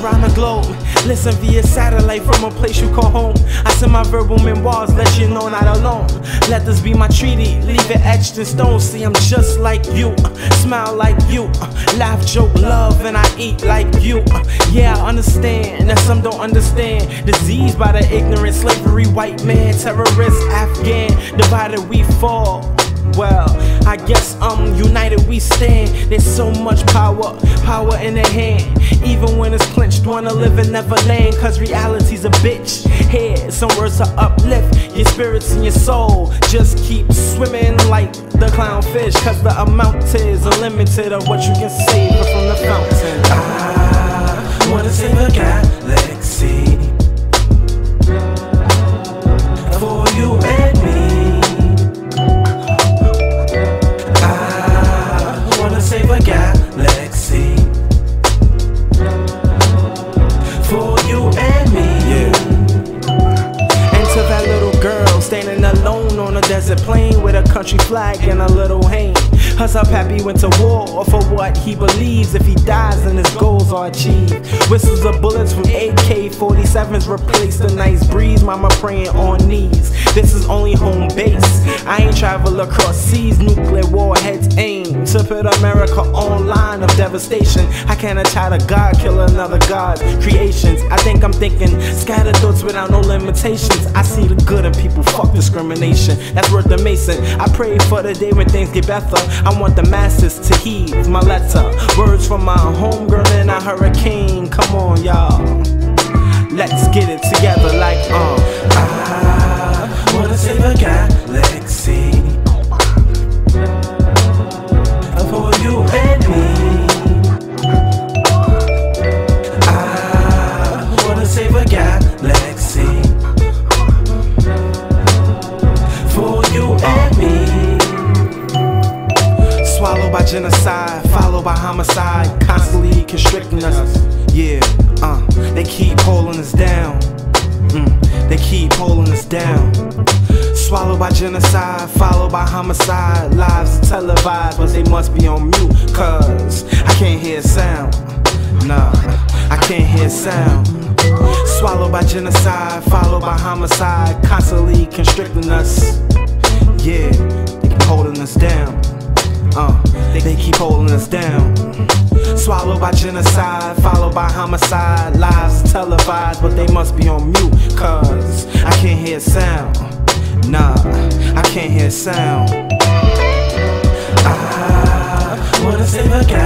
around the globe. Listen via satellite from a place you call home. I send my verbal memoirs, let you know not alone. Let this be my treaty, leave it etched in stone. See, I'm just like you, smile like you, laugh, joke, love, and I eat like you. Yeah, I understand that some don't understand. Disease by the ignorant, slavery, white man, terrorist, Afghan. Divided we fall. Well, I guess um united we stand. There's so much power, power in the hand. Even when it's clenched, wanna live in Neverland. Cause reality's a bitch. Here, some words to uplift your spirits and your soul. Just keep swimming like the clownfish. Cause the amount is unlimited of what you can save from the fountain. I wanna save a galaxy country flag and a little cane. Cause up happy went to war for what he believes. If he dies, then his goals are achieved. Whistles of bullets from AK 47s replace the nice breeze. Mama praying on knees. This is only home base. I ain't travel across seas. Nuclear warheads aim to put America on line of devastation. I can a child of God kill another God's creations? I think I'm thinking scattered thoughts without no limitations. I see the good in people, fuck discrimination. That's worth the mason. I pray for the day when things get better. I want the masses to heed my letter. Words from my homegirl in a hurricane. Come on, y'all. Let's get it together like uh. Genocide, followed by homicide, constantly constricting us. Yeah, uh, they keep holding us down. Mm, they keep holding us down. Swallowed by genocide, followed by homicide. Lives televised, but they must be on mute, cause I can't hear sound. Nah, I can't hear sound. Swallowed by genocide, followed by homicide, constantly constricting us. Yeah, they keep holding us down. Uh, they, keep holding us down. Swallowed by genocide, followed by homicide. Lives televised, but they must be on mute, cause I can't hear sound. Nah, I can't hear sound. I wanna save a galaxy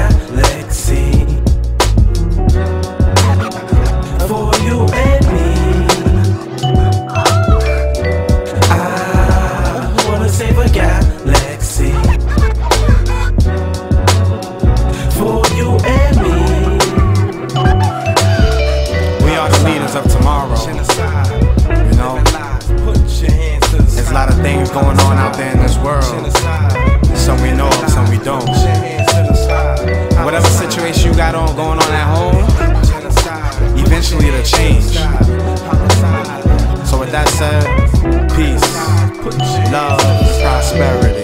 going on out there in this world. Some we know some we don't. Whatever situation you got on going on at home, eventually it'll change. So with that said, peace, love, prosperity.